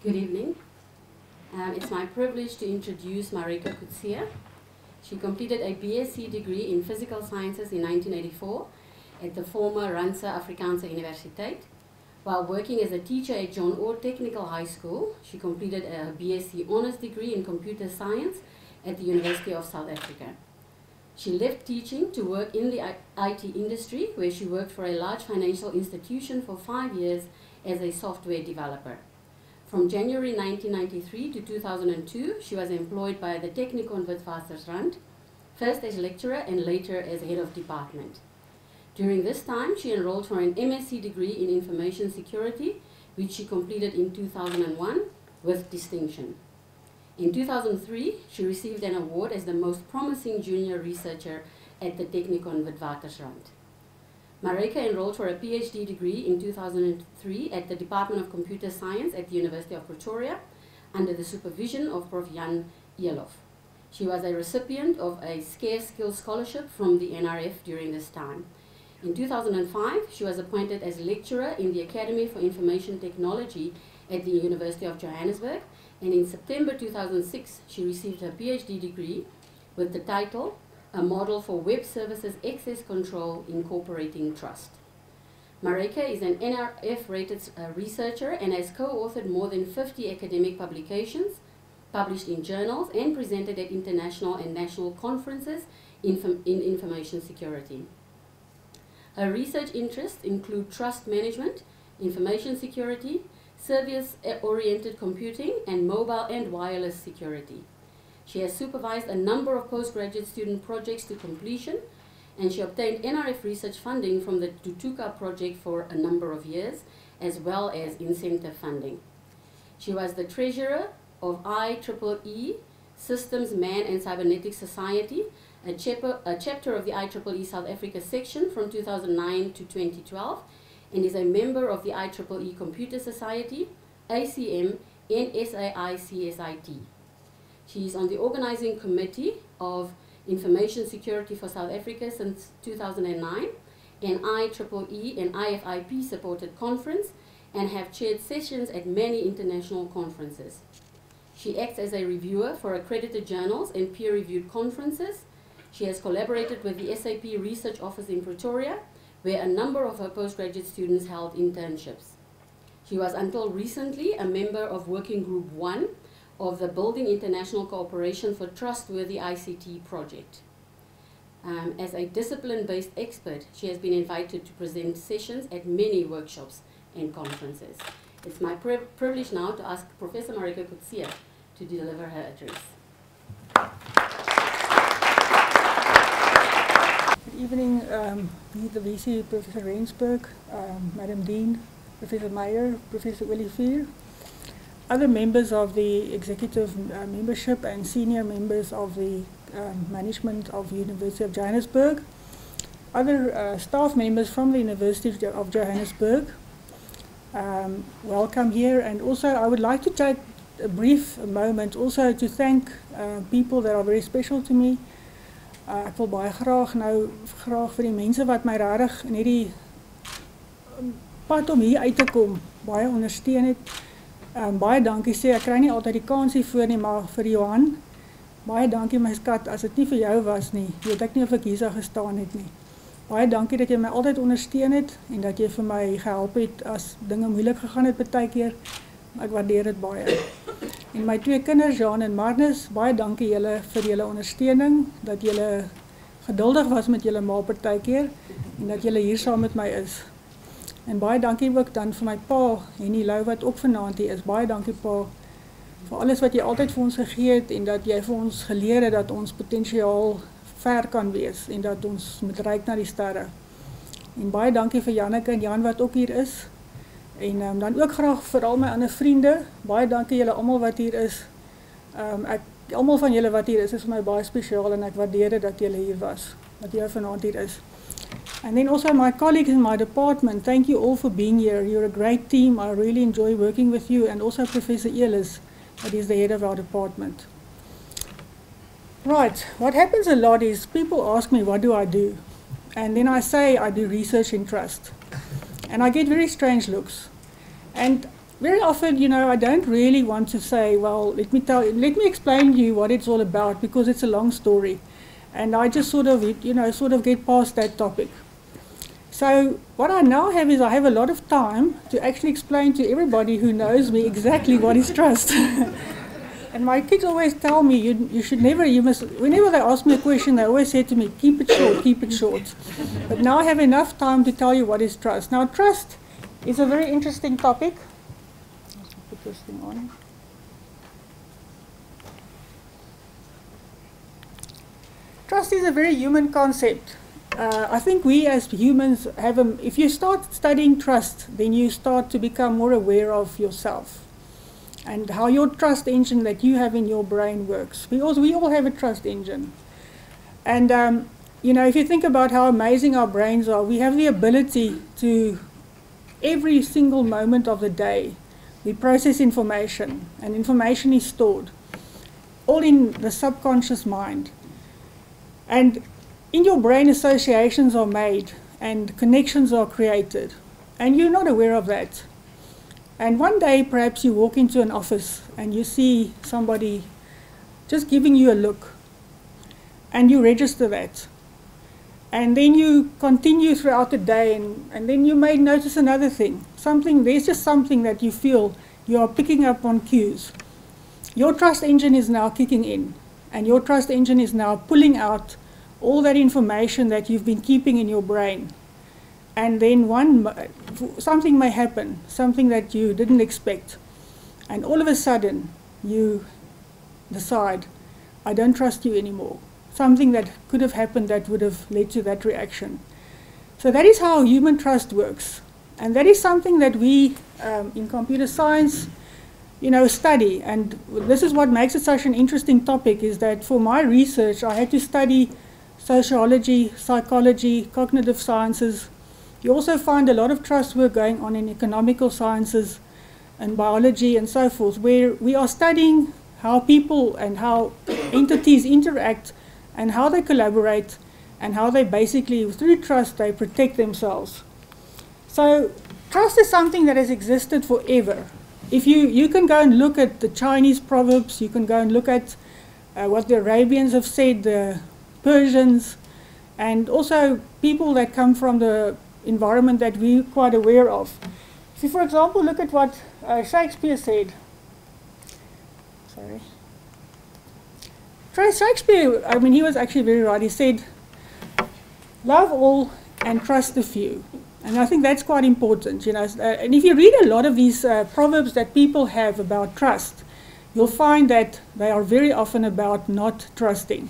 Good evening. Um, it's my privilege to introduce Marijke Coetzee. She completed a BSc degree in Physical Sciences in 1984 at the former Randse Afrikaanse Universiteit. While working as a teacher at John Orr Technical High School, she completed a BSc Honours degree in Computer Science at the University of South Africa. She left teaching to work in the IT industry, where she worked for a large financial institution for five years as a software developer. From January 1993 to 2002, she was employed by the Technikon Witwatersrand, first as lecturer and later as head of department. During this time, she enrolled for an MSc degree in information security, which she completed in 2001 with distinction. In 2003, she received an award as the most promising junior researcher at the Technikon Witwatersrand. Marijke enrolled for a PhD degree in 2003 at the Department of Computer Science at the University of Pretoria under the supervision of Prof. Jan Eloff. She was a recipient of a Scarce Skills Scholarship from the NRF during this time. In 2005, she was appointed as a lecturer in the Academy for Information Technology at the University of Johannesburg, and in September 2006, she received her PhD degree with the title a model for web services access control incorporating trust. Marijke is an NRF-rated uh, researcher and has co-authored more than 50 academic publications, published in journals, and presented at international and national conferences in, in information security. Her research interests include trust management, information security, service-oriented computing, and mobile and wireless security. She has supervised a number of postgraduate student projects to completion, and she obtained NRF research funding from the Thuthuka project for a number of years, as well as incentive funding. She was the treasurer of IEEE Systems Man and Cybernetics Society, a, chapter, a chapter of the IEEE South Africa section from 2009 to 2012, and is a member of the IEEE Computer Society, ACM, and SAI-CSIT. She is on the organizing committee of Information Security for South Africa since 2009, an IEEE and IFIP supported conference, and have chaired sessions at many international conferences. She acts as a reviewer for accredited journals and peer-reviewed conferences. She has collaborated with the SAP Research Office in Pretoria, where a number of her postgraduate students held internships. She was until recently a member of Working Group 1, of the Building International Cooperation for Trustworthy ICT project. Um, as a discipline-based expert, she has been invited to present sessions at many workshops and conferences. It's my pri privilege now to ask Professor Marijke Coetzee to deliver her address. Good evening, um, the VC, Professor Rensburg, um, Madam Dean, Professor Meyer, Professor Olivier, other members of the executive uh, membership and senior members of the um, management of University of Johannesburg, other uh, staff members from the University of Johannesburg, um, welcome here. And also, I would like to take a brief moment also to thank uh, people that are very special to me. Uh, ek wil baie graag nou graag vir die mense wat my regtig in hierdie um, pad om hier uit te kom baie ondersteun het. Um, baie dankie sê, ek kry nie altyd die kans hiervoor nie, maar vir Johan, baie dankie my skat, as het nie vir jou was nie, weet ek nie of ek hier sal gestaan het nie. Baie dankie dat jy my altyd ondersteun het, en dat jy vir my gehelp het, as dinge moeilik gegaan het betek keer, ek waardeer het baie. En my twee kinders, Jan en Marnus, baie dankie julle vir julle ondersteuning, dat julle geduldig was met julle maal betek keer, en dat julle hier saam met my is. En baie dankie ook dan vir my pa, Henny Lou, wat ook vanavond hier is. Baie dankie pa, vir alles wat jy altyd vir ons gegee het, en dat jy vir ons geleer het, dat ons potentiaal ver kan wees, en dat ons moet reik na die sterre. En baie dankie vir Janneke en Jan wat ook hier is. En um, dan ook graag vir al my ander vriende, baie dankie julle allemaal wat hier is. Um, ek, allemaal van julle wat hier is, is vir my baie speciaal, en ek waardeer dat julle hier was, dat julle vanavond hier is. And then also my colleagues in my department, thank you all for being here. You're a great team. I really enjoy working with you. And also Professor Elis, that is the head of our department. Right, what happens a lot is people ask me, what do I do? And then I say, I do research in trust. And I get very strange looks. And very often, you know, I don't really want to say, well, let me tell, let me explain to you what it's all about because it's a long story, and I just sort of, you know, sort of get past that topic. So what I now have is I have a lot of time to actually explain to everybody who knows me exactly what is trust. and my kids always tell me you, you should never you must whenever they ask me a question they always say to me keep it short keep it short but now i have enough time to tell you what is trust now trust is a very interesting topic let's put this thing on trust is a very human concept uh, I think we as humans have a, if you start studying trust, then you start to become more aware of yourself and how your trust engine that you have in your brain works. We, also, we all have a trust engine. And, um, you know, if you think about how amazing our brains are, we have the ability to, every single moment of the day, we process information, and information is stored, all in the subconscious mind. And in your brain, associations are made and connections are created, and you're not aware of that. And one day, perhaps you walk into an office and you see somebody just giving you a look, and you register that. And then you continue throughout the day, and, and then you may notice another thing. Something, there's just something that you feel you are picking up on cues. Your trust engine is now kicking in, and your trust engine is now pulling out all that information that you've been keeping in your brain. And then one, something may happen, something that you didn't expect. And all of a sudden, you decide, I don't trust you anymore. Something that could have happened that would have led to that reaction. So that is how human trust works. And that is something that we um, in computer science, you know, study. And this is what makes it such an interesting topic is that for my research, I had to study sociology, psychology, cognitive sciences. You also find a lot of trust work going on in economical sciences and biology and so forth, where we are studying how people and how entities interact and how they collaborate and how they basically, through trust, they protect themselves. So trust is something that has existed forever. If you, you can go and look at the Chinese proverbs, you can go and look at uh, what the Arabians have said, the Persians, and also people that come from the environment that we're quite aware of. If you, for example, look at what uh, Shakespeare said. Sorry. Shakespeare, I mean, he was actually very right. He said, love all and trust the few. And I think that's quite important, you know. Uh, and if you read a lot of these uh, proverbs that people have about trust, you'll find that they are very often about not trusting.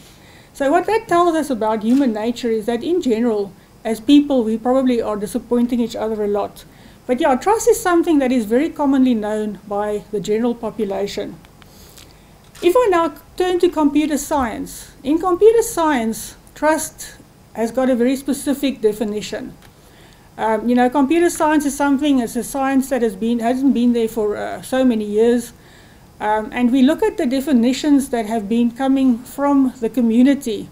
So what that tells us about human nature is that in general, as people, we probably are disappointing each other a lot. But yeah, trust is something that is very commonly known by the general population. If I now turn to computer science, in computer science, trust has got a very specific definition. Um, you know, computer science is something, it's a science that has been, hasn't been there for uh, so many years. Um, and we look at the definitions that have been coming from the community.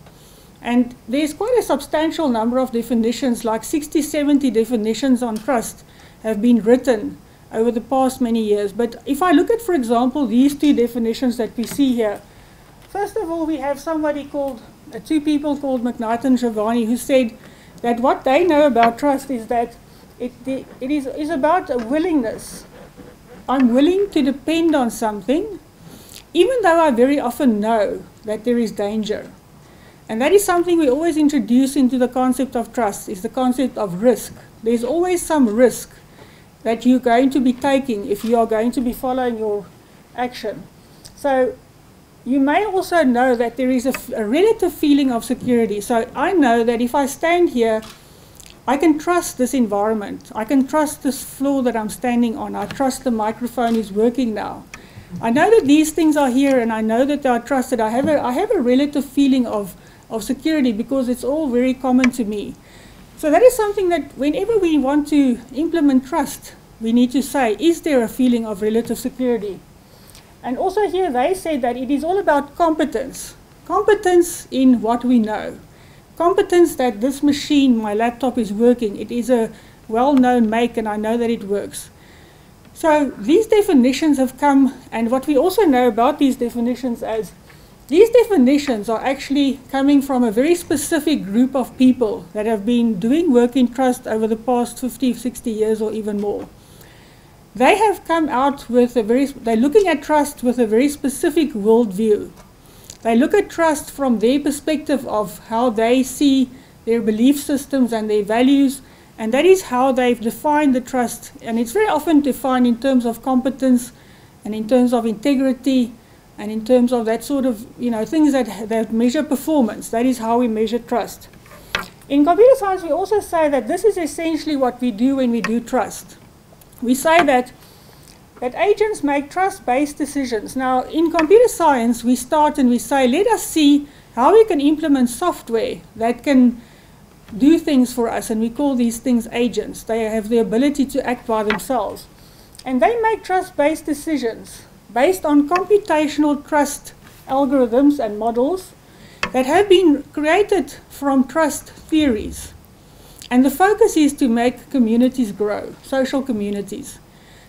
And there's quite a substantial number of definitions, like 60, 70 definitions on trust have been written over the past many years. But if I look at, for example, these two definitions that we see here, first of all, we have somebody called, uh, two people called McKnight and Chervany, who said that what they know about trust is that it, it is, is about a willingness I'm willing to depend on something, even though I very often know that there is danger. And that is something we always introduce into the concept of trust, is the concept of risk. There's always some risk that you're going to be taking if you are going to be following your action. So you may also know that there is a, a relative feeling of security. So I know that if I stand here I can trust this environment. I can trust this floor that I'm standing on. I trust the microphone is working now. I know that these things are here and I know that they are trusted. I have a, I have a relative feeling of, of security because it's all very common to me. So that is something that whenever we want to implement trust, we need to say, is there a feeling of relative security? And also here they say that it is all about competence. Competence in what we know competence that this machine, my laptop, is working. It is a well-known make and I know that it works. So these definitions have come, and what we also know about these definitions is these definitions are actually coming from a very specific group of people that have been doing work in trust over the past 50, 60 years or even more. They have come out with a very, they're looking at trust with a very specific worldview. They look at trust from their perspective of how they see their belief systems and their values, and that is how they've defined the trust. And it's very often defined in terms of competence and in terms of integrity and in terms of that sort of, you know, things that, that measure performance, that is how we measure trust. In computer science, we also say that this is essentially what we do when we do trust. We say that, that agents make trust-based decisions. Now, in computer science, we start and we say, let us see how we can implement software that can do things for us, and we call these things agents. They have the ability to act by themselves. And they make trust-based decisions based on computational trust algorithms and models that have been created from trust theories. And the focus is to make communities grow, social communities.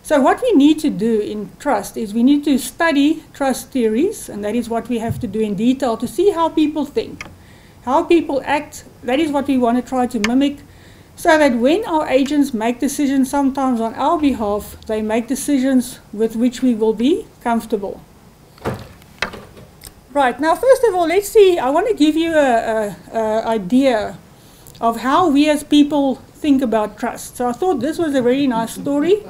So what we need to do in trust is we need to study trust theories, and that is what we have to do in detail to see how people think, how people act. That is what we want to try to mimic so that when our agents make decisions sometimes on our behalf, they make decisions with which we will be comfortable. Right, now first of all, let's see, I want to give you an idea of how we as people think about trust. So I thought this was a very nice story.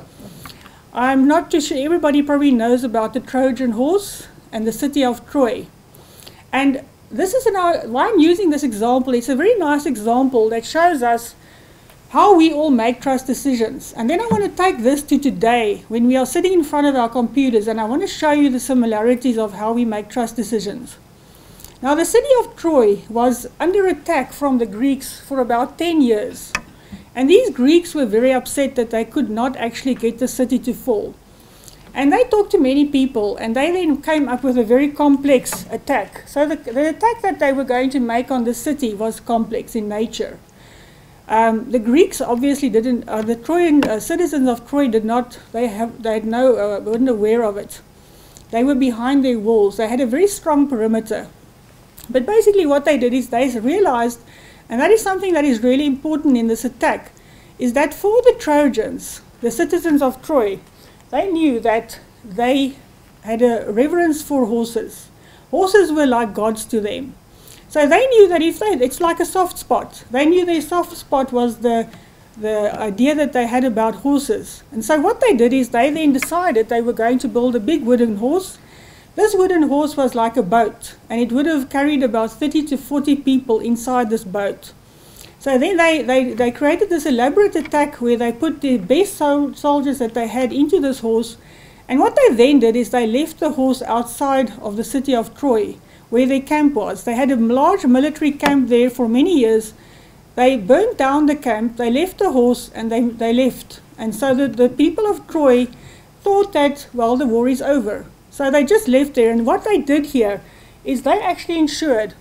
I'm not too sure, everybody probably knows about the Trojan horse and the city of Troy. And this is an, why I'm using this example, it's a very nice example that shows us how we all make trust decisions. And then I want to take this to today when we are sitting in front of our computers and I want to show you the similarities of how we make trust decisions. Now, the city of Troy was under attack from the Greeks for about 10 years. And these Greeks were very upset that they could not actually get the city to fall. And they talked to many people, and they then came up with a very complex attack. So, the, the attack that they were going to make on the city was complex in nature. Um, the Greeks obviously didn't. Uh, the Trojan uh, citizens of Troy did not. They have. They had no. Uh, weren't aware of it. They were behind their walls. They had a very strong perimeter. But basically, what they did is they realized, and that is something that is really important in this attack, is that for the Trojans, the citizens of Troy, they knew that they had a reverence for horses. Horses were like gods to them. So they knew that if they, it's like a soft spot. They knew their soft spot was the, the idea that they had about horses. And so what they did is they then decided they were going to build a big wooden horse. This wooden horse was like a boat, and it would have carried about 30 to 40 people inside this boat. So then they, they, they created this elaborate attack where they put the best sol soldiers that they had into this horse. And what they then did is they left the horse outside of the city of Troy where their camp was. They had a large military camp there for many years. They burnt down the camp, they left the horse, and they, they left. And so the, the people of Troy thought that, well, the war is over. So they just left there. And what they did here is they actually ensured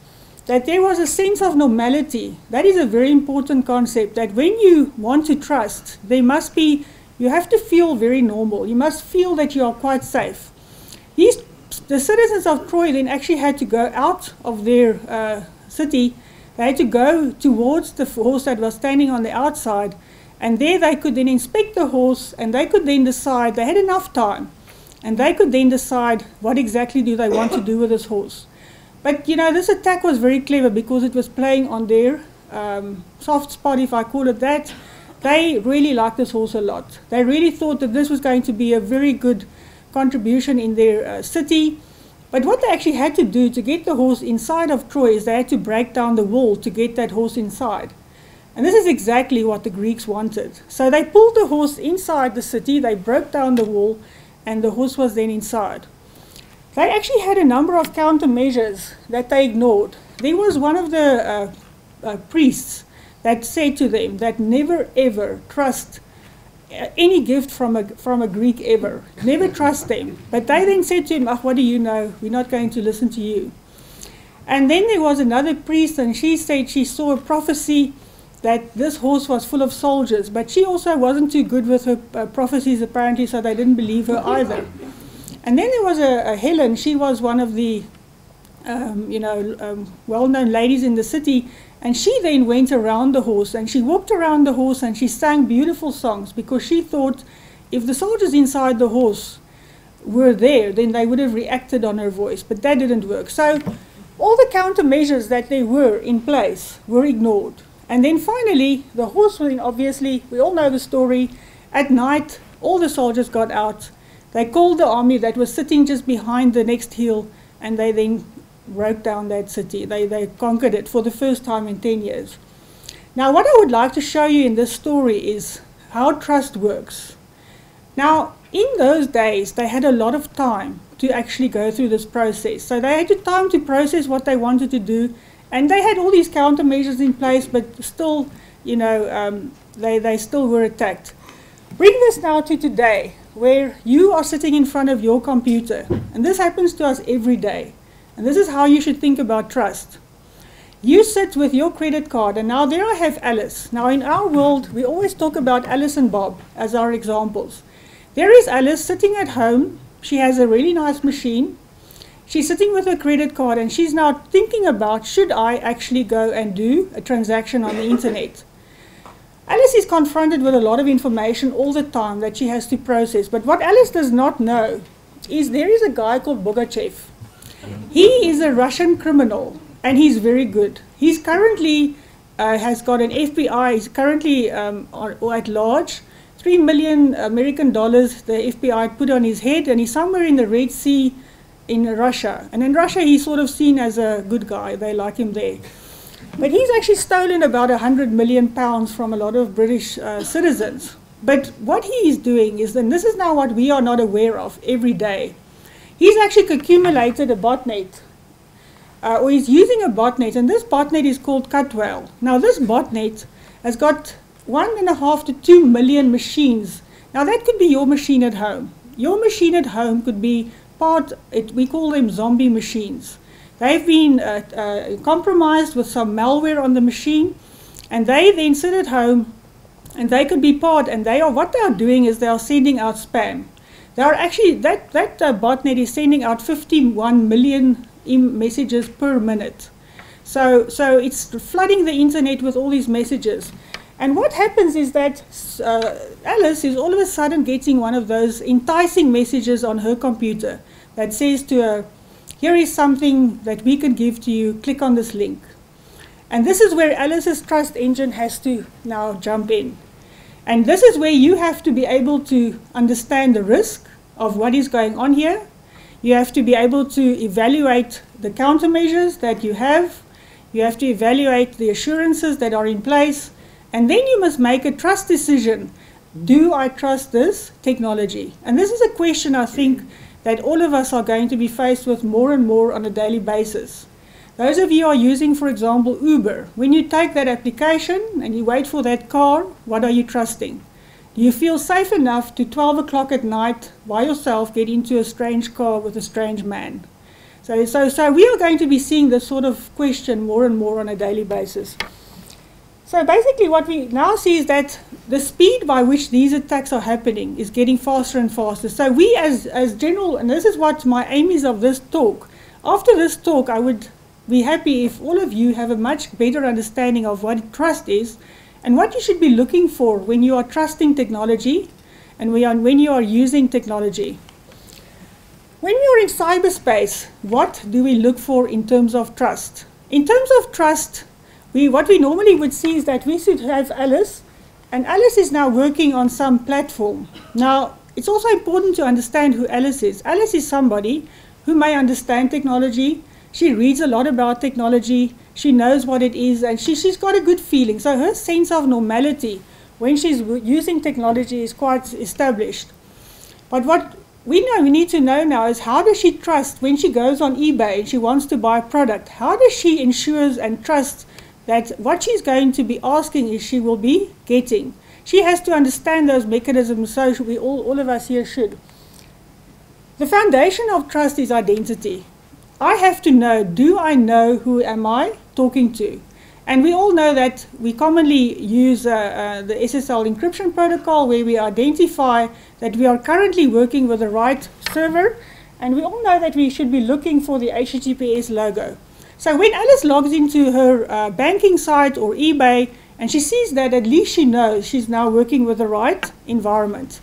that there was a sense of normality. That is a very important concept, that when you want to trust, there must be, you have to feel very normal. You must feel that you are quite safe. These the citizens of Troy then actually had to go out of their uh, city. They had to go towards the horse that was standing on the outside, and there they could then inspect the horse, and they could then decide. They had enough time, and they could then decide what exactly do they want to do with this horse. But you know, this attack was very clever because it was playing on their um, soft spot, if I call it that. They really liked this horse a lot. They really thought that this was going to be a very good contribution in their uh, city. But what they actually had to do to get the horse inside of Troy is they had to break down the wall to get that horse inside. And this is exactly what the Greeks wanted. So they pulled the horse inside the city, they broke down the wall, and the host was then inside. They actually had a number of countermeasures that they ignored. There was one of the uh, uh, priests that said to them that never ever trust any gift from a, from a Greek ever. Never trust them. But they then said to him, oh, What do you know? We're not going to listen to you. And then there was another priest, and she said she saw a prophecy that this horse was full of soldiers, but she also wasn't too good with her uh, prophecies apparently, so they didn't believe her either. And then there was a, a Helen. She was one of the, um, you know, um, well-known ladies in the city, and she then went around the horse and she walked around the horse and she sang beautiful songs because she thought if the soldiers inside the horse were there, then they would have reacted on her voice. But that didn't work. So all the countermeasures that they were in place were ignored. And then finally, the horse, obviously, we all know the story. At night, all the soldiers got out. They called the army that was sitting just behind the next hill, and they then broke down that city. They, they conquered it for the first time in 10 years. Now, what I would like to show you in this story is how trust works. Now, in those days, they had a lot of time to actually go through this process. So they had the time to process what they wanted to do, and they had all these countermeasures in place, but still, you know, um, they, they still were attacked. Bring this now to today, where you are sitting in front of your computer, and this happens to us every day. And this is how you should think about trust. You sit with your credit card, and now there I have Alice. Now, in our world, we always talk about Alice and Bob as our examples. There is Alice sitting at home. She has a really nice machine. She's sitting with her credit card and she's now thinking about should I actually go and do a transaction on the internet? Alice is confronted with a lot of information all the time that she has to process. But what Alice does not know is there is a guy called Bogachev. He is a Russian criminal and he's very good. He's currently uh, has got an FBI, he's currently um, at large 3 million American dollars the FBI put on his head, and he's somewhere in the Red Sea in Russia. And in Russia, he's sort of seen as a good guy. They like him there. But he's actually stolen about 100 million pounds from a lot of British uh, citizens. But what he is doing is, and this is now what we are not aware of every day, he's actually accumulated a botnet. Uh, or he's using a botnet, and this botnet is called Cutwail. Now, this botnet has got one and a half to two million machines. Now that could be your machine at home. Your machine at home could be part, it, we call them zombie machines. They've been uh, uh, compromised with some malware on the machine, and they then sit at home, and they could be part, and they are what they are doing is they are sending out spam. They are actually that that uh, botnet is sending out 51 million messages per minute. So so it's flooding the internet with all these messages. And what happens is that uh, Alice is all of a sudden getting one of those enticing messages on her computer that says to her, Here is something that we can give to you, click on this link. And this is where Alice's trust engine has to now jump in. And this is where you have to be able to understand the risk of what is going on here. You have to be able to evaluate the countermeasures that you have. You have to evaluate the assurances that are in place and then you must make a trust decision. Do I trust this technology? And this is a question I think that all of us are going to be faced with more and more on a daily basis. Those of you are using, for example, Uber. When you take that application and you wait for that car, what are you trusting? Do you feel safe enough to 12 o'clock at night by yourself get into a strange car with a strange man? So, so, so we are going to be seeing this sort of question more and more on a daily basis. So basically what we now see is that the speed by which these attacks are happening is getting faster and faster. So we as, as general, and this is what my aim is of this talk, after this talk I would be happy if all of you have a much better understanding of what trust is and what you should be looking for when you are trusting technology and when you are using technology. When you're in cyberspace, what do we look for in terms of trust? In terms of trust, we, what we normally would see is that we should have Alice, and Alice is now working on some platform. Now, it's also important to understand who Alice is. Alice is somebody who may understand technology. She reads a lot about technology. She knows what it is, and she, she's got a good feeling. So her sense of normality when she's using technology is quite established. But what we know we need to know now is how does she trust when she goes on eBay and she wants to buy a product? How does she ensures and trusts that what she's going to be asking is she will be getting. She has to understand those mechanisms, so we all, all of us here should. The foundation of trust is identity. I have to know, do I know who am I talking to? And we all know that we commonly use uh, uh, the SSL encryption protocol where we identify that we are currently working with the right server. And we all know that we should be looking for the HTTPS logo. So when Alice logs into her uh, banking site or eBay and she sees that, at least she knows she's now working with the right environment.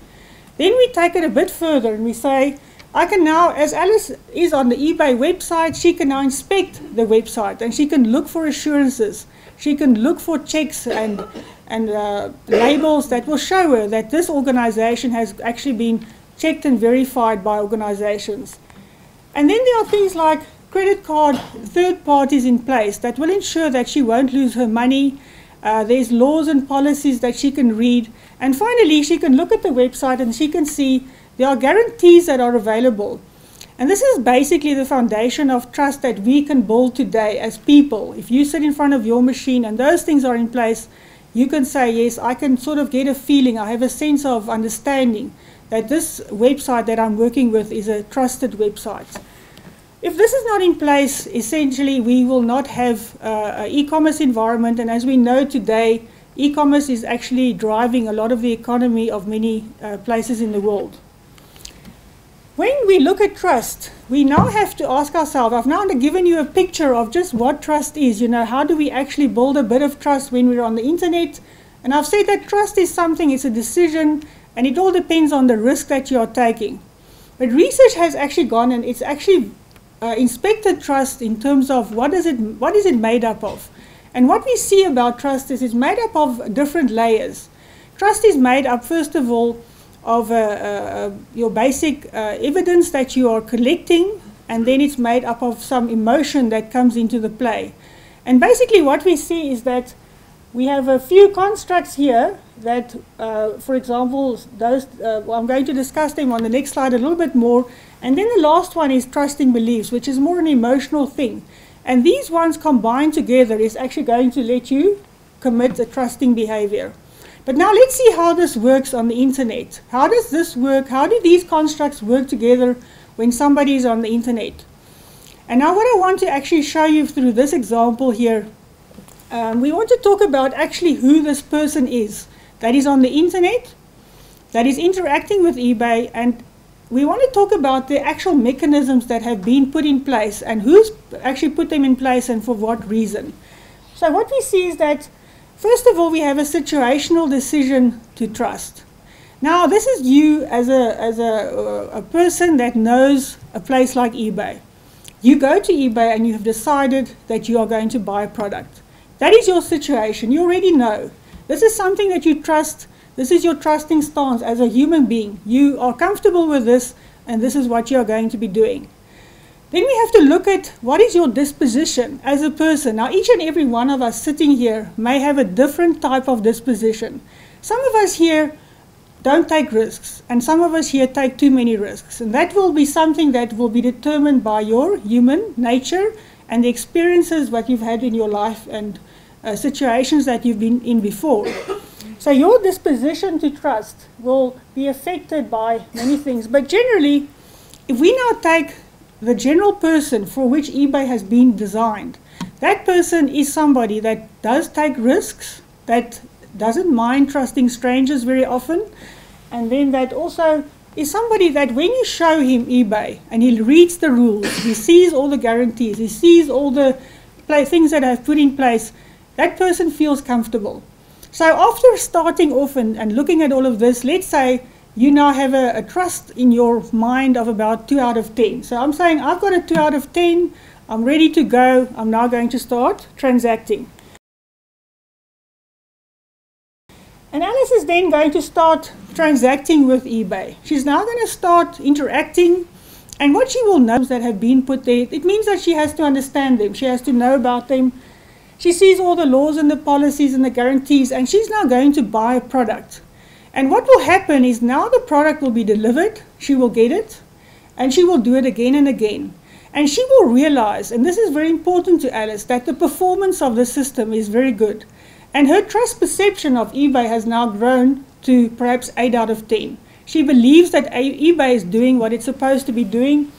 Then we take it a bit further and we say, I can now, as Alice is on the eBay website, she can now inspect the website and she can look for assurances. She can look for checks and, and uh, labels that will show her that this organization has actually been checked and verified by organizations. And then there are things like credit card third parties in place that will ensure that she won't lose her money. Uh, there's laws and policies that she can read. And finally, she can look at the website and she can see there are guarantees that are available. And this is basically the foundation of trust that we can build today as people. If you sit in front of your machine and those things are in place, you can say, yes, I can sort of get a feeling, I have a sense of understanding that this website that I'm working with is a trusted website. If this is not in place, essentially we will not have uh, an e-commerce environment. And as we know today, e-commerce is actually driving a lot of the economy of many uh, places in the world. When we look at trust, we now have to ask ourselves, I've now given you a picture of just what trust is. You know, how do we actually build a bit of trust when we're on the internet? And I've said that trust is something, it's a decision, and it all depends on the risk that you are taking. But research has actually gone and it's actually uh, inspected trust in terms of what is, it, what is it made up of. And what we see about trust is it's made up of different layers. Trust is made up, first of all, of uh, uh, your basic uh, evidence that you are collecting, and then it's made up of some emotion that comes into the play. And basically, what we see is that we have a few constructs here that, uh, for example, those uh, I'm going to discuss them on the next slide a little bit more. And then the last one is trusting beliefs, which is more an emotional thing. And these ones combined together is actually going to let you commit a trusting behavior. But now let's see how this works on the internet. How does this work? How do these constructs work together when somebody is on the internet? And now what I want to actually show you through this example here, um, we want to talk about actually who this person is that is on the internet, that is interacting with eBay, and we want to talk about the actual mechanisms that have been put in place and who's actually put them in place and for what reason. So what we see is that First of all, we have a situational decision to trust. Now, this is you as a, as a, a person that knows a place like eBay. You go to eBay and you have decided that you are going to buy a product. That is your situation. You already know. This is something that you trust. This is your trusting stance as a human being. You are comfortable with this, and this is what you are going to be doing. Then we have to look at what is your disposition as a person. Now, each and every one of us sitting here may have a different type of disposition. Some of us here don't take risks, and some of us here take too many risks. And that will be something that will be determined by your human nature and the experiences that you've had in your life and uh, situations that you've been in before. So, your disposition to trust will be affected by many things. But generally, if we now take the general person for which eBay has been designed, that person is somebody that does take risks, that doesn't mind trusting strangers very often, and then that also is somebody that when you show him eBay and he reads the rules, he sees all the guarantees, he sees all the things that I've put in place, that person feels comfortable. So after starting off and, and looking at all of this, let's say you now have a, a, trust in your mind of about 2 out of 10. So I'm saying I've got a 2 out of 10, I'm ready to go, I'm now going to start transacting. And Alice is then going to start transacting with eBay. She's now going to start interacting. And what she will know that have been put there, it means that she has to understand them. She has to know about them. She sees all the laws and the policies and the guarantees, and she's now going to buy a product. And what will happen is now the product will be delivered, she will get it, and she will do it again and again. And she will realize, and this is very important to Alice, that the performance of the system is very good. And her trust perception of eBay has now grown to perhaps 8 out of 10. She believes that eBay is doing what it's supposed to be doing.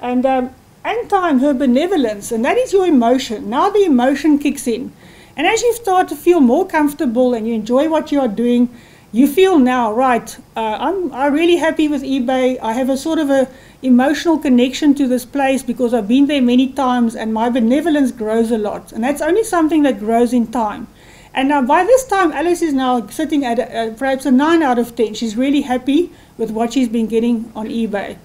And um, and time, her benevolence, and that is your emotion. Now the emotion kicks in. And as you start to feel more comfortable and you enjoy what you are doing, you feel now, right, uh, I'm, I'm really happy with eBay. I have a sort of a emotional connection to this place because I've been there many times and my benevolence grows a lot. And that's only something that grows in time. And now by this time, Alice is now sitting at a, perhaps a 9 out of 10. She's really happy with what she's been getting on eBay.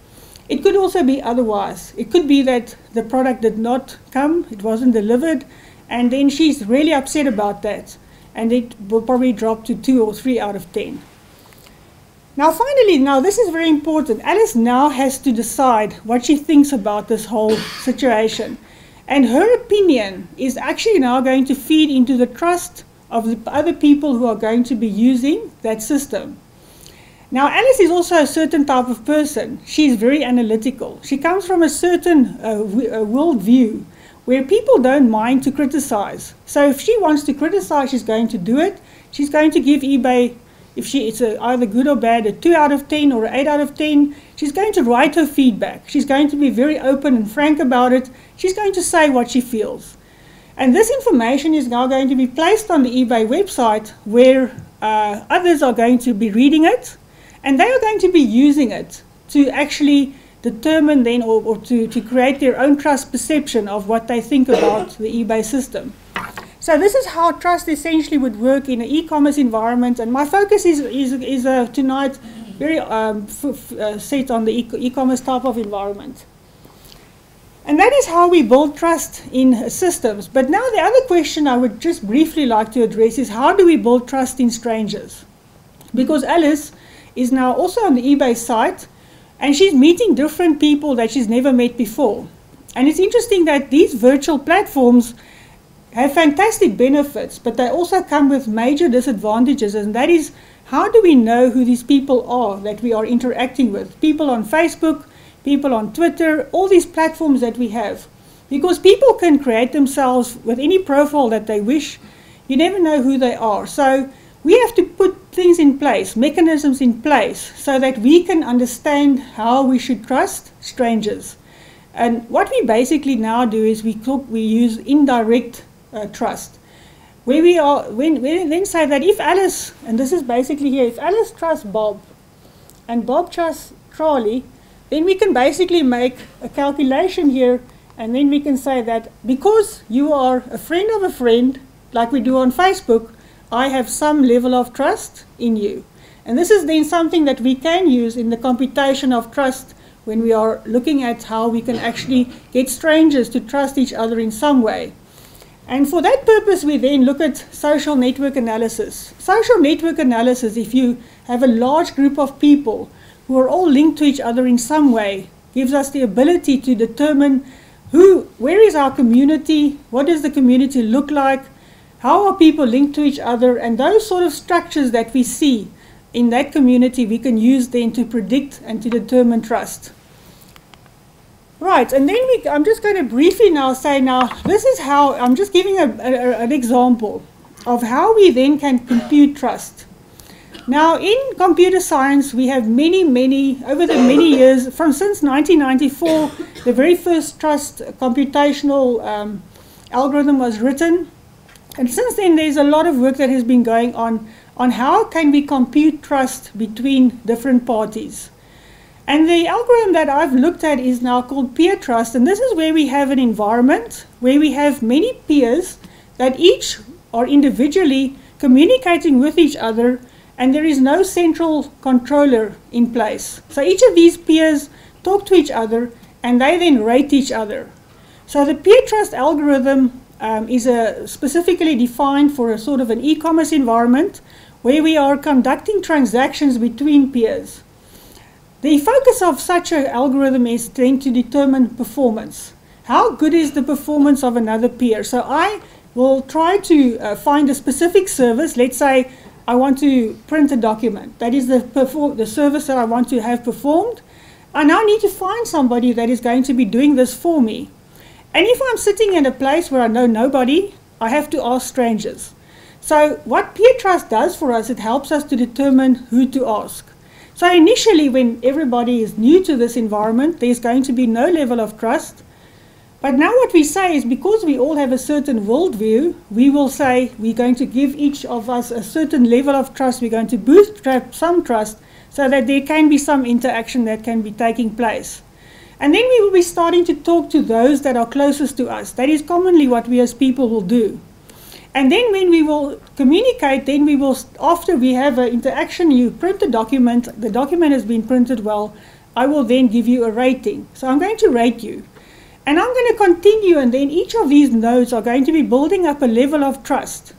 It could also be otherwise. It could be that the product did not come, it wasn't delivered, and then she's really upset about that. And it will probably drop to 2 or 3 out of 10. Now, finally, now this is very important. Alice now has to decide what she thinks about this whole situation. And her opinion is actually now going to feed into the trust of the other people who are going to be using that system. Now, Alice is also a certain type of person. She's very analytical. She comes from a certain uh, uh, worldview where people don't mind to criticize. So, if she wants to criticize, she's going to do it. She's going to give eBay, if she it's a, either good or bad, a 2 out of 10 or an 8 out of 10. She's going to write her feedback. She's going to be very open and frank about it. She's going to say what she feels. And this information is now going to be placed on the eBay website where uh, others are going to be reading it and they are going to be using it to actually determine then or, or to, to create their own trust perception of what they think about the eBay system. So this is how trust essentially would work in an e-commerce environment and my focus is, is, is uh, tonight very um, uh, set on the e- e-commerce type of environment. And that is how we build trust in systems. But now, the other question I would just briefly like to address is how do we build trust in strangers? Because Alice is now also on the eBay site and she's meeting different people that she's never met before. And it's interesting that these virtual platforms have fantastic benefits, but they also come with major disadvantages, and that is how do we know who these people are that we are interacting with? People on Facebook, people on Twitter, all these platforms that we have. Because people can create themselves with any profile that they wish. You never know who they are. So we have to put things in place, mechanisms in place, so that we can understand how we should trust strangers. And what we basically now do is we talk, we use indirect uh, trust. Where we are, when we then say that if Alice, and this is basically here, if Alice trusts Bob, and Bob trusts Charlie, then we can basically make a calculation here and then we can say that because you are a friend of a friend, like we do on Facebook, I have some level of trust in you. And this is then something that we can use in the computation of trust when we are looking at how we can actually get strangers to trust each other in some way. And for that purpose, we then look at social network analysis. Social network analysis, if you have a large group of people who are all linked to each other in some way, gives us the ability to determine who, where is our community, what does the community look like, how are people linked to each other, and those sort of structures that we see in that community, we can use then to predict and to determine trust. Right, and then we, I'm just going to briefly now say now, this is how, I'm just giving a, a, an example of how we then can compute trust. Now, in computer science, we have many, many, over the many years, from since 1994, the very first trust computational um, algorithm was written. And since then, there's a lot of work that has been going on on how can we compute trust between different parties. And the algorithm that I've looked at is now called peer trust. And this is where we have an environment where we have many peers that each are individually communicating with each other and there is no central controller in place. So each of these peers talk to each other and they then rate each other. So the peer trust algorithm um, is a specifically defined for a sort of an e-commerce environment where we are conducting transactions between peers. The focus of such an algorithm is then to determine performance. How good is the performance of another peer? So I will try to uh, find a specific service. Let's say I want to print a document. That is the, the service that I want to have performed. I now need to find somebody that is going to be doing this for me. And if I'm sitting in a place where I know nobody, I have to ask strangers. So, what peer trust does for us, it helps us to determine who to ask. So, initially, when everybody is new to this environment, there's going to be no level of trust. But now what we say is because we all have a certain worldview, we will say we're going to give each of us a certain level of trust. We're going to bootstrap some trust so that there can be some interaction that can be taking place. And then we will be starting to talk to those that are closest to us. That is commonly what we as people will do. And then when we will communicate, then we will, after we have an interaction, you print the document, the document has been printed well, I will then give you a rating. So I'm going to rate you. And I'm going to continue, and then each of these nodes are going to be building up a level of trust.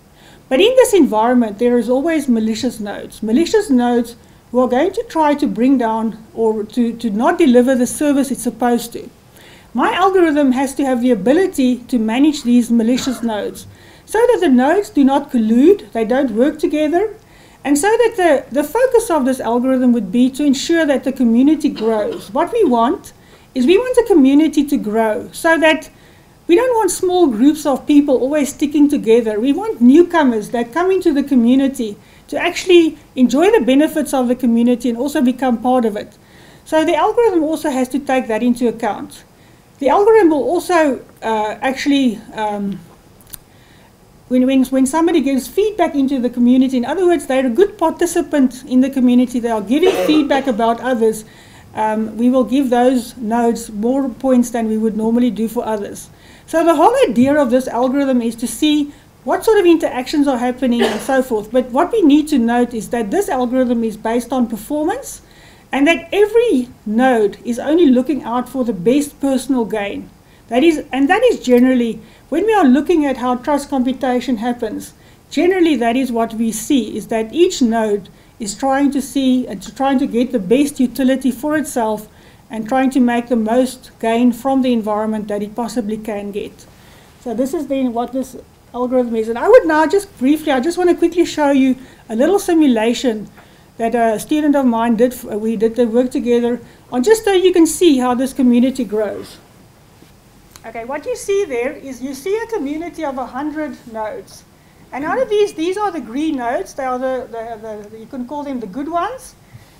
But in this environment, there is always malicious nodes. Malicious nodes who are going to try to bring down or to, to not deliver the service it's supposed to. My algorithm has to have the ability to manage these malicious nodes so that the nodes do not collude, they don't work together, and so that the, the focus of this algorithm would be to ensure that the community grows. What we want is we want the community to grow so that we don't want small groups of people always sticking together. We want newcomers that come into the community to actually enjoy the benefits of the community and also become part of it. So the algorithm also has to take that into account. The algorithm will also uh, actually, um, when, when, when somebody gives feedback into the community, in other words, they're a good participant in the community, they are giving feedback about others, um, we will give those nodes more points than we would normally do for others. So the whole idea of this algorithm is to see what sort of interactions are happening and so forth. But what we need to note is that this algorithm is based on performance and that every node is only looking out for the best personal gain. That is, and that is generally, when we are looking at how trust computation happens, generally that is what we see, is that each node is trying to see uh, and trying to get the best utility for itself and trying to make the most gain from the environment that it possibly can get. So this is then what this algorithm is. And I would now just briefly, I just want to quickly show you a little simulation that a student of mine did. We did the work together on just so you can see how this community grows. Okay, what you see there is you see a community of 100 nodes. And out of these, these are the green nodes. They are the, the, the you can call them the good ones.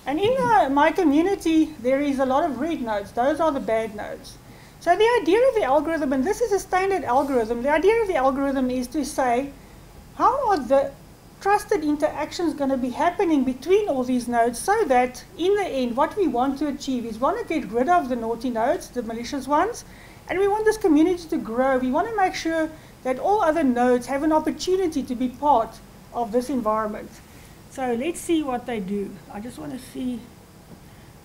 And in uh, my community, there is a lot of red nodes. Those are the bad nodes. So the idea of the algorithm, and this is a standard algorithm, the idea of the algorithm is to say, how are the trusted interactions going to be happening between all these nodes so that in the end what we want to achieve is we want to get rid of the naughty nodes, the malicious ones, and we want this community to grow. We want to make sure that all other nodes have an opportunity to be part of this environment. So let's see what they do. I just want to see.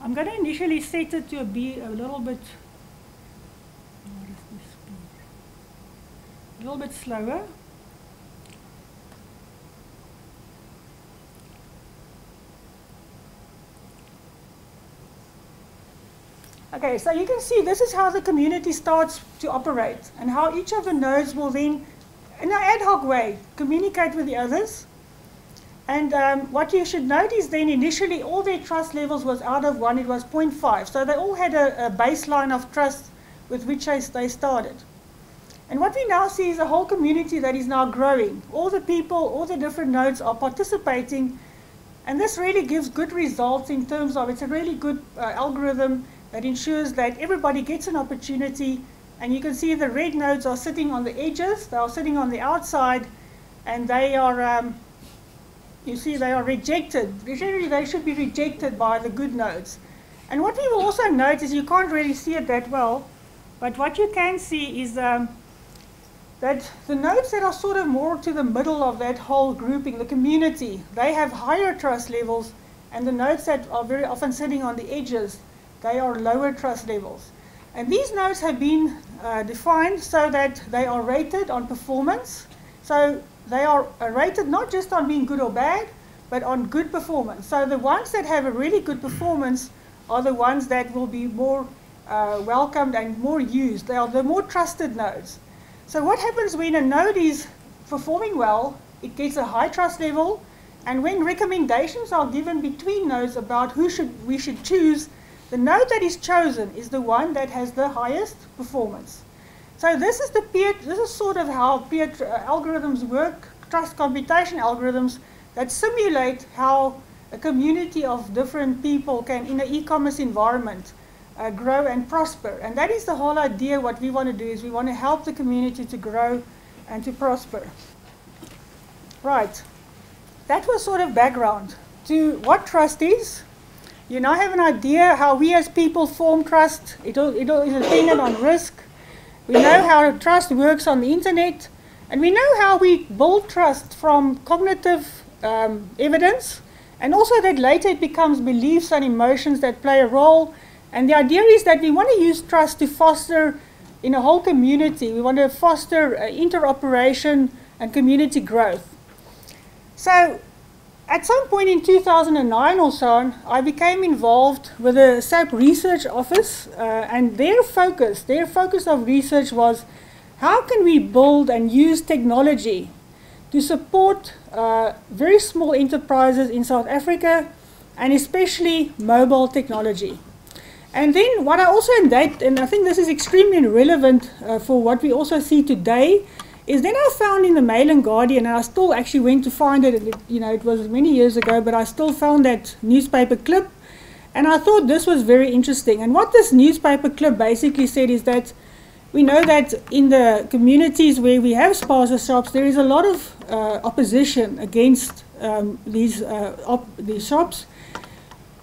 I'm going to initially set it to be a little bit, a little bit slower. Okay, so you can see this is how the community starts to operate and how each of the nodes will then, in an ad hoc way, communicate with the others. And um, what you should notice then initially all their trust levels was out of one, it was 0.5. So they all had a, a baseline of trust with which they started. And what we now see is a whole community that is now growing. All the people, all the different nodes are participating. And this really gives good results in terms of it's a really good uh, algorithm that ensures that everybody gets an opportunity. And you can see the red nodes are sitting on the edges, they are sitting on the outside, and they are, um, you see, they are rejected. Generally, they should be rejected by the good nodes. And what we will also note is you can't really see it that well, but what you can see is um, that the nodes that are sort of more to the middle of that whole grouping, the community, they have higher trust levels, and the nodes that are very often sitting on the edges, they are lower trust levels. And these nodes have been uh, defined so that they are rated on performance. So they are uh, rated not just on being good or bad, but on good performance. So the ones that have a really good performance are the ones that will be more uh, welcomed and more used. They are the more trusted nodes. So what happens when a node is performing well, it gets a high trust level, and when recommendations are given between nodes about who should we should choose, the node that is chosen is the one that has the highest performance. So this is the peer, this is sort of how peer uh, algorithms work, trust computation algorithms that simulate how a community of different people can, in an e-commerce environment, uh, grow and prosper. And that is the whole idea. What we want to do is we want to help the community to grow and to prosper. Right. That was sort of background to what trust is. You now have an idea how we as people form trust. It, all, it all is dependent on risk. We know how trust works on the internet. And we know how we build trust from cognitive um, evidence. And also that later it becomes beliefs and emotions that play a role. And the idea is that we want to use trust to foster in a whole community. We want to foster uh, interoperation and community growth. So at some point in 2009 or so, I became involved with the SAP Research Office, uh, and their focus, their focus of research was how can we build and use technology to support uh, very small enterprises in South Africa, and especially mobile technology. And then what I also that, and I think this is extremely relevant uh, for what we also see today, is then I found in the Mail and Guardian, and I still actually went to find it, it, you know, it was many years ago, but I still found that newspaper clip, and I thought this was very interesting. And what this newspaper clip basically said is that we know that in the communities where we have spaza shops, there is a lot of uh, opposition against um, these, uh, op- these shops.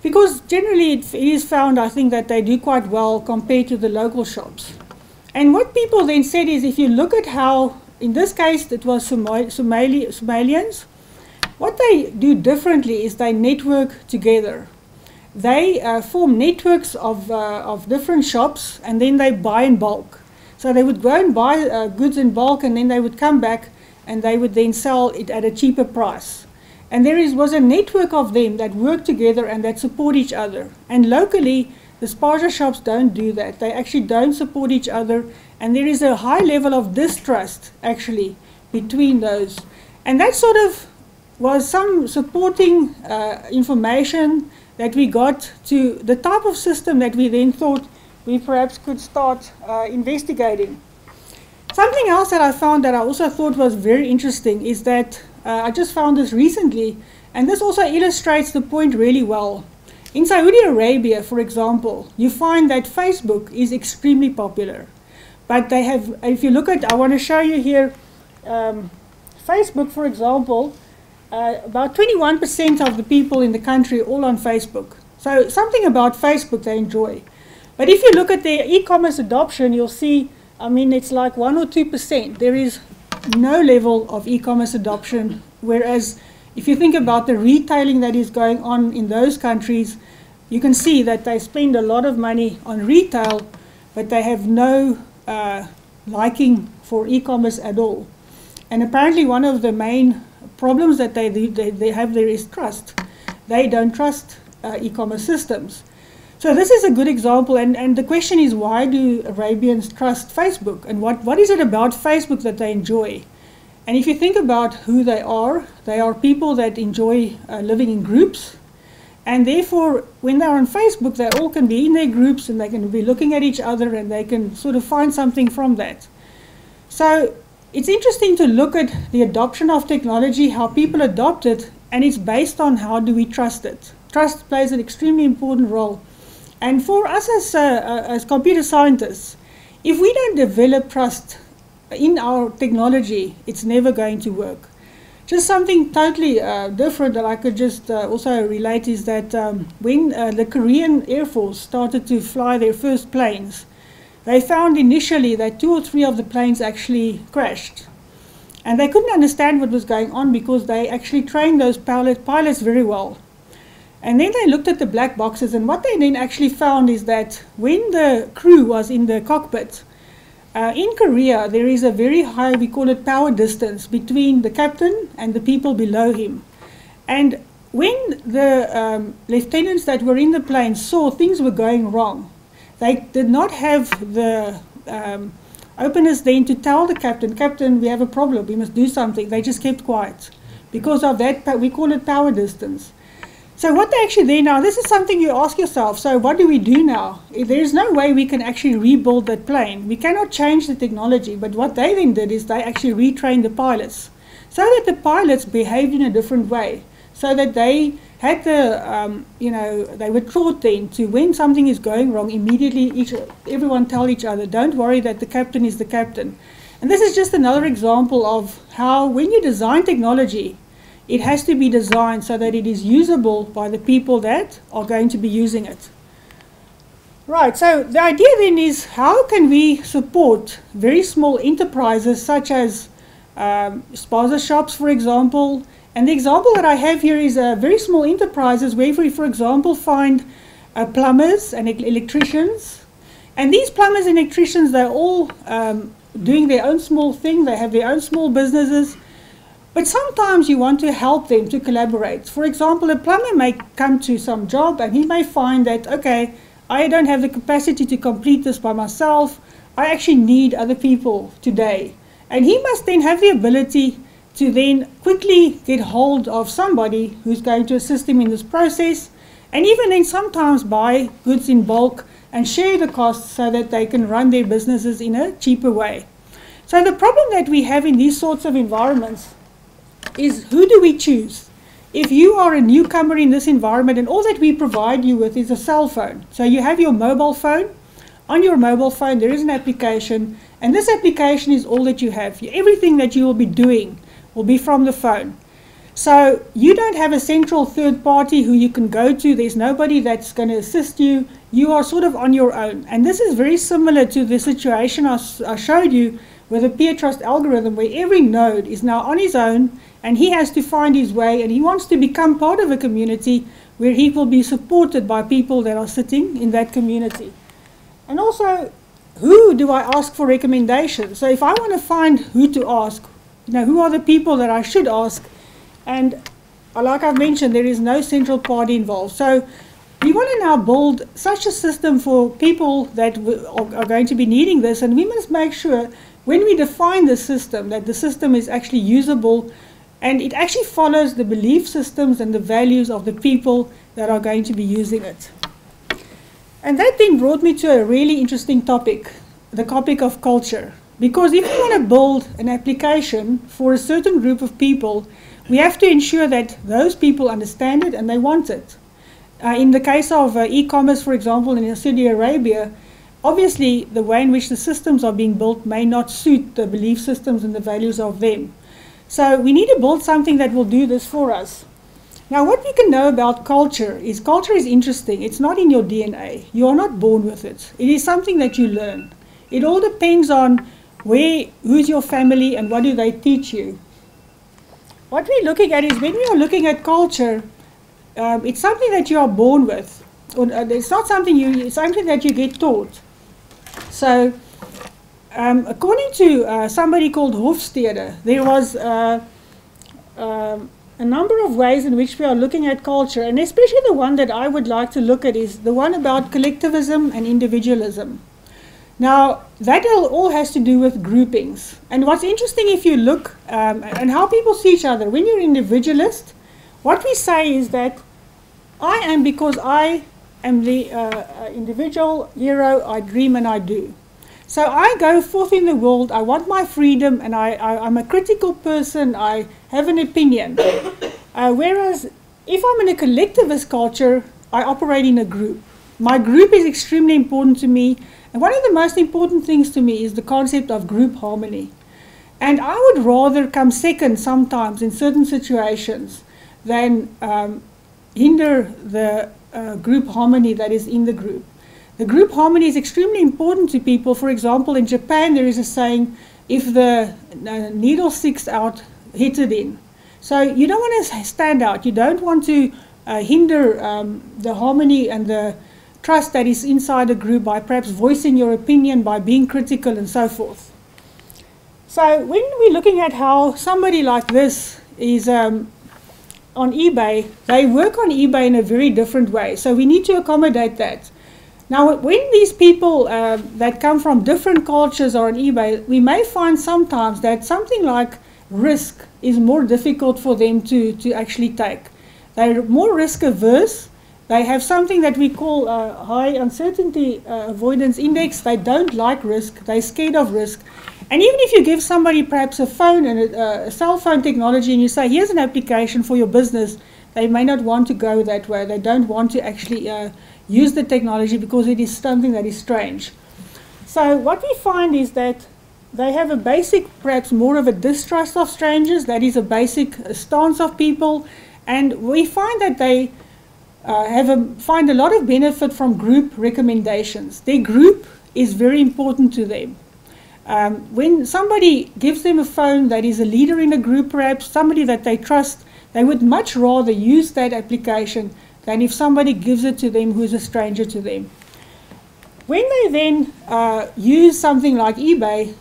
Because generally it is found, I think, that they do quite well compared to the local shops. And what people then said is if you look at how in this case, it was Somali, Somali, Somalians. What they do differently is they network together. They uh, form networks of, uh, of different shops and then they buy in bulk. So they would go and buy uh, goods in bulk and then they would come back and they would then sell it at a cheaper price. And there is, was a network of them that work together and that support each other. And locally, the spaza shops don't do that. They actually don't support each other and there is a high level of distrust actually between those. And that sort of was some supporting uh, information that we got to the type of system that we then thought we perhaps could start uh, investigating. Something else that I found that I also thought was very interesting is that uh, I just found this recently, and this also illustrates the point really well. In Saudi Arabia, for example, you find that Facebook is extremely popular. But they have, if you look at, I want to show you here, um, Facebook, for example, uh, about 21% of the people in the country all on Facebook. So something about Facebook they enjoy. But if you look at their e-commerce adoption, you'll see, I mean, it's like 1 or 2%. There is no level of e-commerce adoption, whereas if you think about the retailing that is going on in those countries, you can see that they spend a lot of money on retail, but they have no uh, liking for e-commerce at all. And apparently, one of the main problems that they, they, they have there is trust. They don't trust uh, e-commerce systems. So this is a good example, and, and the question is why do Arabians trust Facebook, and what, what is it about Facebook that they enjoy? And if you think about who they are, they are people that enjoy uh, living in groups, and therefore, when they're on Facebook, they all can be in their groups and they can be looking at each other and they can sort of find something from that. So it's interesting to look at the adoption of technology, how people adopt it, and it's based on how do we trust it. Trust plays an extremely important role. And for us as, uh, uh as computer scientists, if we don't develop trust in our technology, it's never going to work. Just something totally uh, different that I could just uh, also relate is that um, when uh, the Korean Air Force started to fly their first planes, they found initially that two or three of the planes actually crashed. And they couldn't understand what was going on because they actually trained those pilot, pilots very well. And then they looked at the black boxes, and what they then actually found is that when the crew was in the cockpit, uh, in Korea, there is a very high, we call it power distance, between the captain and the people below him. And when the um, lieutenants that were in the plane saw things were going wrong, they did not have the um, openness then to tell the captain, Captain, we have a problem, we must do something. They just kept quiet. Because of that, we call it power distance. So what they actually do now, this is something you ask yourself. So what do we do now? There is no way we can actually rebuild that plane. We cannot change the technology. But what they then did is they actually retrained the pilots so that the pilots behaved in a different way. so that they had the, um, you know, they were taught then to when something is going wrong, immediately each, everyone tell each other, don't worry that the captain is the captain. And this is just another example of how when you design technology, it has to be designed so that it is usable by the people that are going to be using it. Right, so the idea then is how can we support very small enterprises such as um, spaza shops, for example, and the example that I have here is uh, very small enterprises where we, for example, find uh, plumbers and electricians. And these plumbers and electricians, they're all um, doing their own small thing. They have their own small businesses. But sometimes you want to help them to collaborate. For example, a plumber may come to some job and he may find that, okay, I don't have the capacity to complete this by myself. I actually need other people today. And he must then have the ability to then quickly get hold of somebody who's going to assist him in this process, and even then sometimes buy goods in bulk and share the costs so that they can run their businesses in a cheaper way. So the problem that we have in these sorts of environments is who do we choose? If you are a newcomer in this environment and all that we provide you with is a cell phone, so you have your mobile phone, on your mobile phone there is an application, and this application is all that you have. Everything that you will be doing will be from the phone. So you don't have a central third party who you can go to. There's nobody that's going to assist you. You are sort of on your own. And this is very similar to the situation I, I showed you with a peer trust algorithm, where every node is now on his own and he has to find his way and he wants to become part of a community where he will be supported by people that are sitting in that community. And also, who do I ask for recommendations? So if I want to find who to ask, you know, who are the people that I should ask? And uh, like I've mentioned, there is no central party involved. So we want to now build such a system for people that are going to be needing this, and we must make sure when we define the system that the system is actually usable and it actually follows the belief systems and the values of the people that are going to be using it. And that then brought me to a really interesting topic, the topic of culture. Because if we want to build an application for a certain group of people, we have to ensure that those people understand it and they want it. Uh, in the case of uh, e-commerce, for example, in Saudi Arabia, obviously the way in which the systems are being built may not suit the belief systems and the values of them. So we need to build something that will do this for us. Now, what we can know about culture is culture is interesting. It's not in your DNA. You are not born with it. It is something that you learn. It all depends on where, who's your family and what do they teach you? What we're looking at is when we are looking at culture, um, it's something that you are born with. Uh, it's not something you, it's something that you get taught. So, um, according to uh, somebody called Hofstede, there was uh, um, a number of ways in which we are looking at culture, and especially the one that I would like to look at is the one about collectivism and individualism. Now, that all has to do with groupings. And what's interesting if you look um, and how people see each other, when you're individualist, what we say is that I am because I am the uh, uh, individual hero, I dream and I do. So I go forth in the world, I want my freedom, and I, I, am a critical person, I have an opinion. Uh, whereas if I'm in a collectivist culture, I operate in a group. My group is extremely important to me. And one of the most important things to me is the concept of group harmony. And I would rather come second sometimes in certain situations than um, hinder the uh, group harmony that is in the group. The group harmony is extremely important to people. For example, in Japan, there is a saying if the uh, needle sticks out, hit it in. So you don't want to stand out. You don't want to uh, hinder um, the harmony and the trust that is inside a group by perhaps voicing your opinion, by being critical, and so forth. So, when we're looking at how somebody like this is um, on eBay, they work on eBay in a very different way. So, we need to accommodate that. Now, when these people uh, that come from different cultures are on eBay, we may find sometimes that something like risk is more difficult for them to, to actually take. They're more risk averse they have something that we call a high uncertainty uh, avoidance index. They don't like risk, they're scared of risk. And even if you give somebody perhaps a phone and a, a, cell phone technology and you say, here's an application for your business, they may not want to go that way. They don't want to actually uh, use the technology because it is something that is strange. So what we find is that they have a basic, perhaps more of a distrust of strangers. That is a basic stance of people, and we find that they uh, have a, find a lot of benefit from group recommendations. Their group is very important to them. Um, when somebody gives them a phone that is a leader in a group, perhaps somebody that they trust, they would much rather use that application than if somebody gives it to them who is a stranger to them. When they then uh, use something like eBay,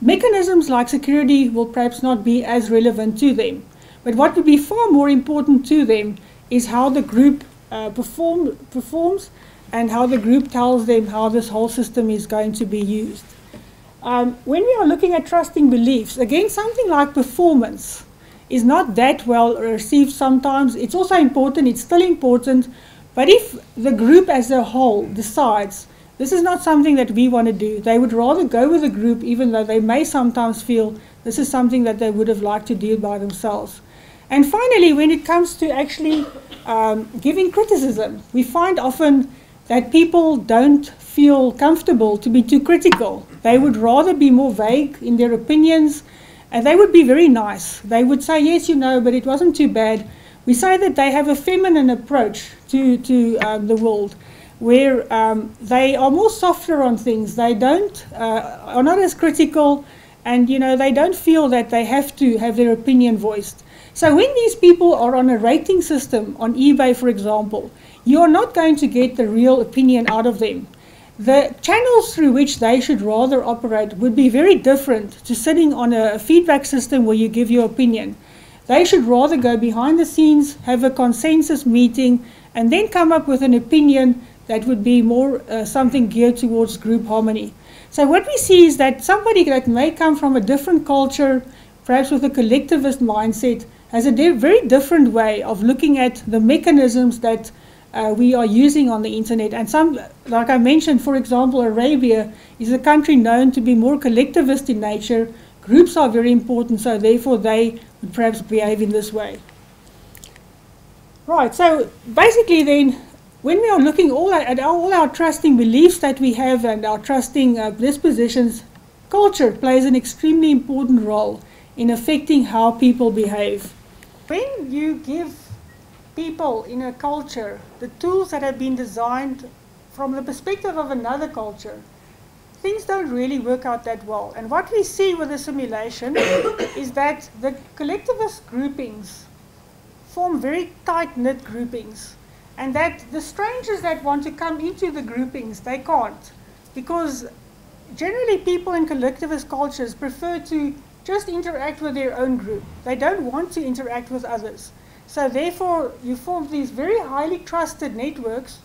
mechanisms like security will perhaps not be as relevant to them. But what would be far more important to them is how the group uh, perform, performs and how the group tells them how this whole system is going to be used. Um, when we are looking at trusting beliefs, again, something like performance is not that well received sometimes. It's also important, it's still important, but if the group as a whole decides this is not something that we want to do, they would rather go with the group, even though they may sometimes feel this is something that they would have liked to do by themselves. And finally, when it comes to actually um, giving criticism, we find often that people don't feel comfortable to be too critical. They would rather be more vague in their opinions, and they would be very nice. They would say, Yes, you know, but it wasn't too bad. We say that they have a feminine approach to, to um, the world where um, they are more softer on things. They don't, uh, are not as critical, and you know, they don't feel that they have to have their opinion voiced. So when these people are on a rating system on eBay, for example, you are not going to get the real opinion out of them the channels through which they should rather operate would be very different to sitting on a feedback system where you give your opinion. They should rather go behind the scenes, have a consensus meeting, and then come up with an opinion that would be more uh, something geared towards group harmony. So, what we see is that somebody that may come from a different culture, perhaps with a collectivist mindset, has a very different way of looking at the mechanisms that uh, we are using on the internet. And some, like I mentioned, for example, Arabia is a country known to be more collectivist in nature. Groups are very important, so therefore they would perhaps behave in this way. Right, so basically, then, when we are looking all at, at all our trusting beliefs that we have and our trusting uh, dispositions, culture plays an extremely important role in affecting how people behave. When you give people in a culture, the tools that have been designed from the perspective of another culture, things don't really work out that well. And what we see with the simulation is that the collectivist groupings form very tight knit groupings. And that the strangers that want to come into the groupings, they can't. Because generally, people in collectivist cultures prefer to just interact with their own group, they don't want to interact with others. So therefore, you form these very highly trusted networks,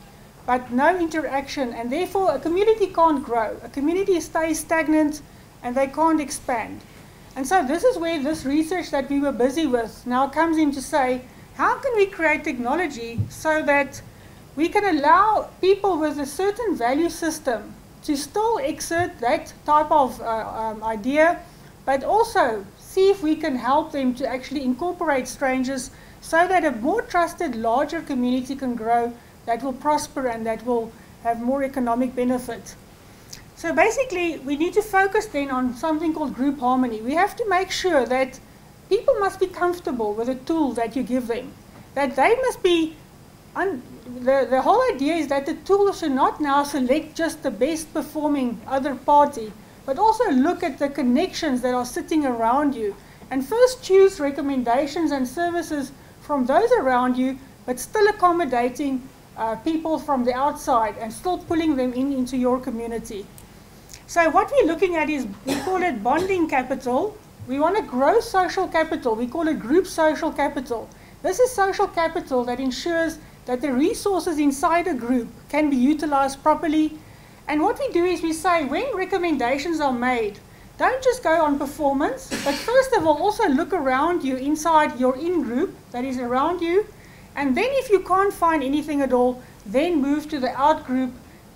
but no interaction, and therefore a community can't grow. A community stays stagnant, and they can't expand. And so this is where this research that we were busy with now comes in to say, how can we create technology so that we can allow people with a certain value system to still exert that type of uh, um, idea, but also see if we can help them to actually incorporate strangers so that a more trusted, larger community can grow that will prosper and that will have more economic benefit. So basically, we need to focus then on something called group harmony. We have to make sure that people must be comfortable with the tool that you give them, that they must be. the, the whole idea is that the tool should not now select just the best performing other party, but also look at the connections that are sitting around you and first choose recommendations and services from those around you, but still accommodating uh, people from the outside and still pulling them in into your community. So what we're looking at is we call it bonding capital. We want to grow social capital. We call it group social capital. This is social capital that ensures that the resources inside a group can be utilized properly. And what we do is we say when recommendations are made, don't just go on performance, but first of all, also look around you inside your in group that is around you. And then, if you can't find anything at all, then move to the out group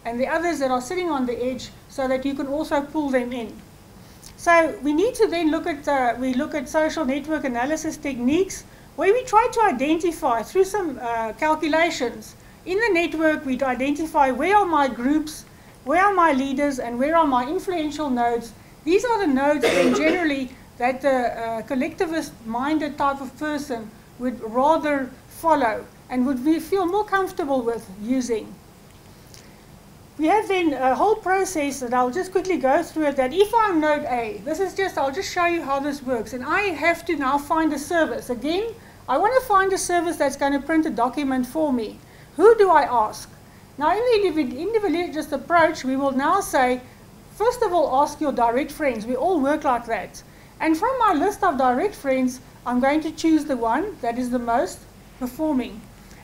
and the others that are sitting on the edge so that you can also pull them in. So, we need to then look at, uh, we look at social network analysis techniques where we try to identify through some uh, calculations in the network, we identify where are my groups, where are my leaders, and where are my influential nodes. These are the nodes that generally that the uh, collectivist-minded type of person would rather follow and would be, feel more comfortable with using. We have then a whole process that I'll just quickly go through it that if I'm node A, this is just, I'll just show you how this works. And I have to now find a service. Again, I want to find a service that's going to print a document for me. Who do I ask? Now, in the individualist approach, we will now say, first of all, ask your direct friends. We all work like that. And from my list of direct friends, I'm going to choose the one that is the most performing.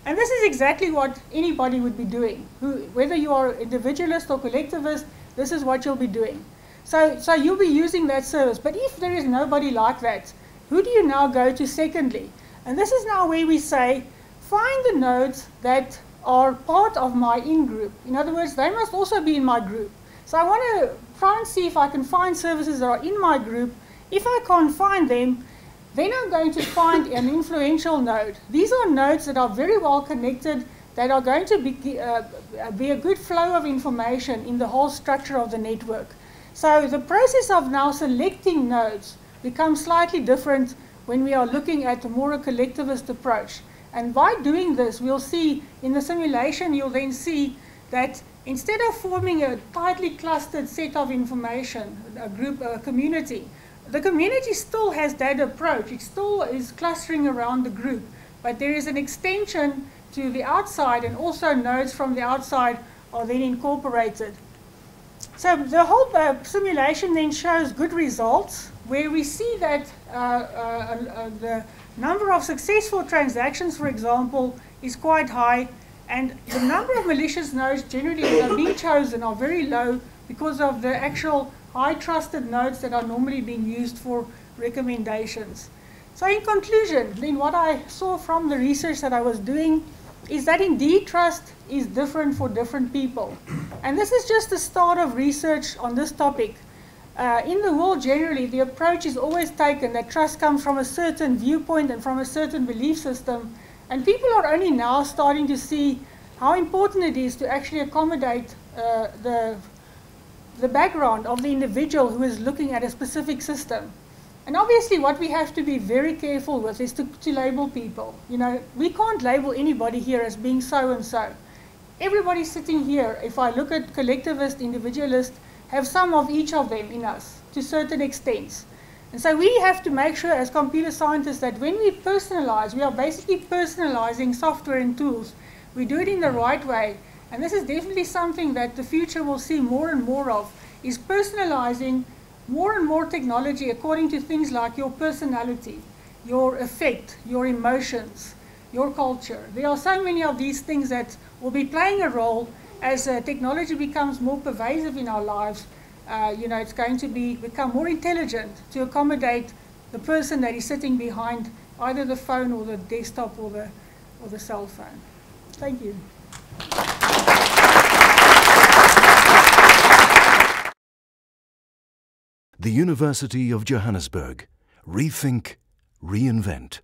And this is exactly what anybody would be doing. Who, whether you are individualist or collectivist, this is what you'll be doing. So, so you'll be using that service. But if there is nobody like that, who do you now go to secondly? And this is now where we say, find the nodes that are part of my in-group. In other words, they must also be in my group. So I want to try and see if I can find services that are in my group. If I can't find them, then I'm going to find an influential node. These are nodes that are very well connected, that are going to be, uh, be a good flow of information in the whole structure of the network. So the process of now selecting nodes becomes slightly different when we are looking at a more collectivist approach. And by doing this, we'll see in the simulation, you'll then see that instead of forming a tightly clustered set of information, a group, a community, the community still has that approach. It still is clustering around the group, but there is an extension to the outside and also nodes from the outside are then incorporated. So the whole uh, simulation then shows good results where we see that uh, uh, uh, the number of successful transactions, for example, is quite high, and the number of malicious nodes generally that are being chosen are very low because of the actual high trusted nodes that are normally being used for recommendations. So in conclusion, then what I saw from the research that I was doing is that indeed trust is different for different people. And this is just the start of research on this topic. Uh, in the world generally, the approach is always taken that trust comes from a certain viewpoint and from a certain belief system. And people are only now starting to see how important it is to actually accommodate uh, the, the background of the individual who is looking at a specific system. And obviously, what we have to be very careful with is to, to label people. You know, we can't label anybody here as being so and so. Everybody sitting here, if I look at collectivist, individualist, have some of each of them in us to certain extents. And so we have to make sure as computer scientists that when we personalize, we are basically personalizing software and tools. We do it in the right way. And this is definitely something that the future will see more and more of, is personalizing more and more technology according to things like your personality, your affect, your emotions, your culture. There are so many of these things that will be playing a role as uh, technology becomes more pervasive in our lives, uh, you know, it's going to be become more intelligent to accommodate the person that is sitting behind either the phone or the desktop or the, or the cell phone. Thank you. The University of Johannesburg. Rethink, reinvent.